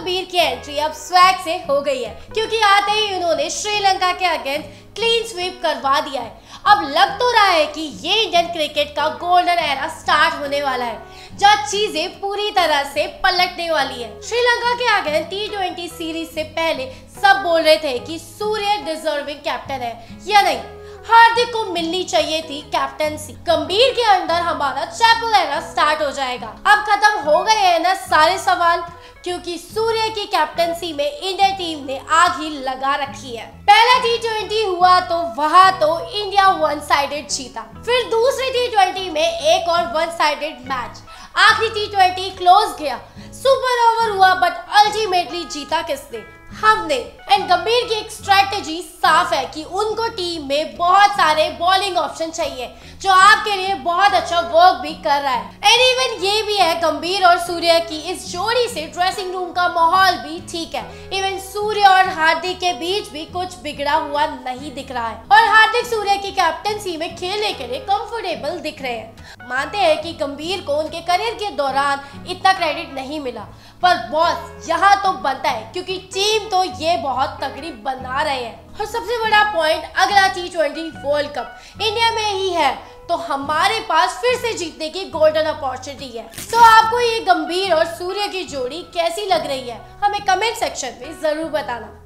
गंभीर की एंट्री अब स्वैग से हो गई है, क्योंकि आते ही उन्होंने श्रीलंका के अगेंस्ट क्लीन स्वीप करवा दिया है। अब लग तो रहा है कि ये इंडियन क्रिकेट का गोल्डन एरा स्टार्ट होने वाला है जहाँ चीज़ें पूरी तरह से पलटने वाली है। श्रीलंका के अगेंस्ट टी ट्वेंटी सीरीज़ से पहले सब बोल रहे थे कि सूर्य डिजर्विंग कैप्टन है, या नहीं? हार्दिक को मिलनी चाहिए थी कैप्टनसी गंभीर के अंदर हमारा चैपल एरा स्टार्ट हो जाएगा। अब खत्म हो गए हैं ना सारे सवाल। क्योंकि सूर्य की कैप्टनसी में इंडिया टीम ने आग ही लगा रखी है। पहला टी ट्वेंटी हुआ तो वहाँ तो इंडिया वन साइडेड जीता। फिर दूसरे टी ट्वेंटी में एक और वन साइडेड मैच आखिरी टी ट्वेंटी क्लोज गया। सुपर ओवर हुआ बट अल्टीमेटली जीता किसने? हमने। एंड गंभीर की एक स्ट्रेटेजी साफ़ है कि उनको टीम में बहुत सारे बॉलिंग ऑप्शन चाहिए, जो आपके लिए बहुत अच्छा वर्क भी कर रहा है। एंड इवन ये भी है गंभीर और सूर्य की, इस जोड़ी से ड्रेसिंग रूम का माहौल भी ठीक है। इवन सूर्य और हार्दिक के बीच भी कुछ बिगड़ा हुआ नहीं दिख रहा है। और हार्दिक सूर्य की कैप्टनसी में खेलने के लिए कंफर्टेबल दिख रहे हैं। मानते हैं कि गंभीर को उनके करियर के दौरान इतना क्रेडिट नहीं मिला। पर बॉस यहाँ तो बनता है, क्योंकि टीम तो ये बहुत तगड़ी बना रहे हैं। और सबसे बड़ा पॉइंट अगला T twenty world cup India में ही है। तो हमारे पास फिर से जीतने की गोल्डन अपॉर्चुनिटी है। तो आपको ये गंभीर और सूर्य की जोड़ी कैसी लग रही है? हमें कमेंट सेक्शन में ज़रूर बताना।